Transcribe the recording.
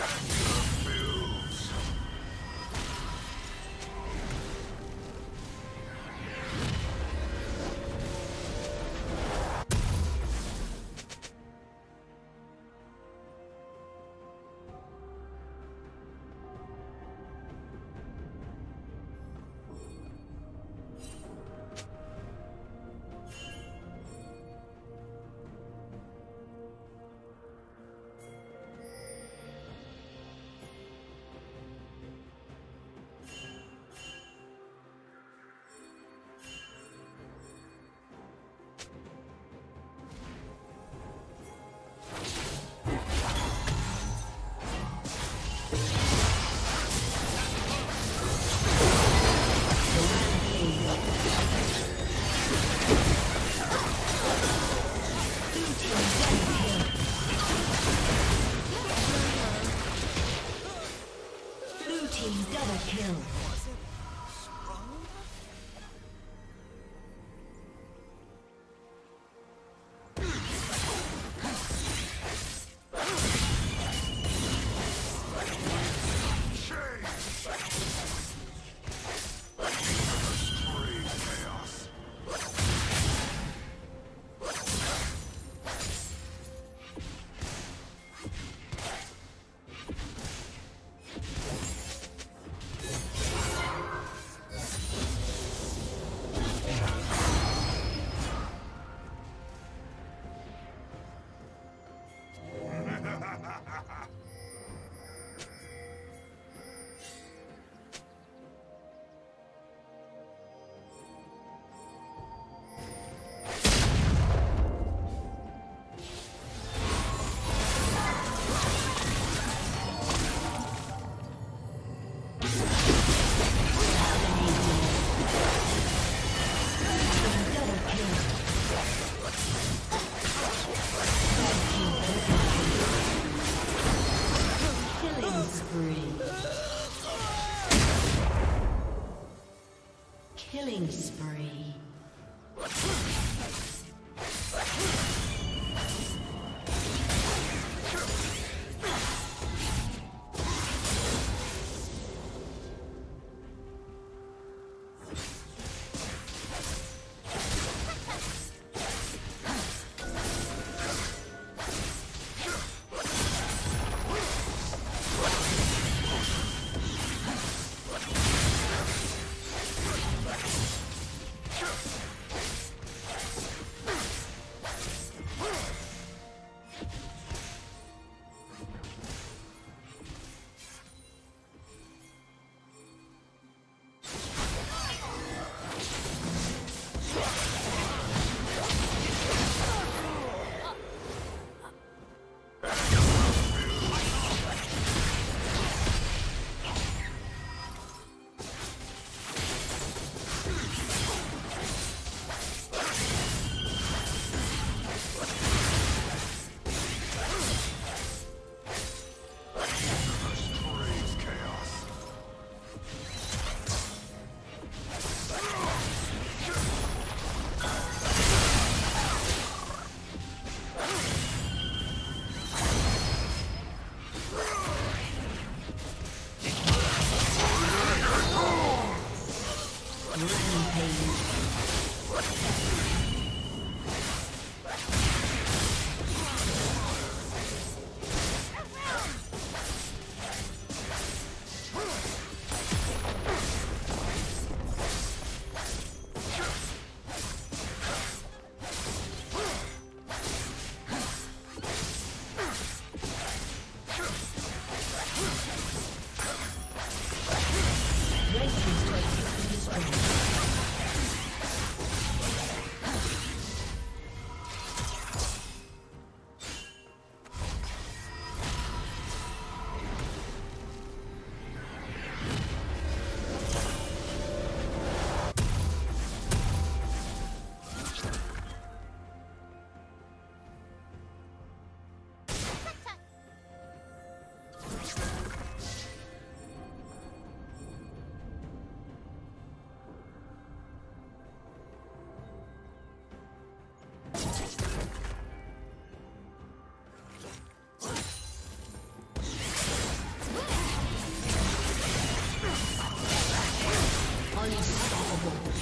Yeah. Unstoppable.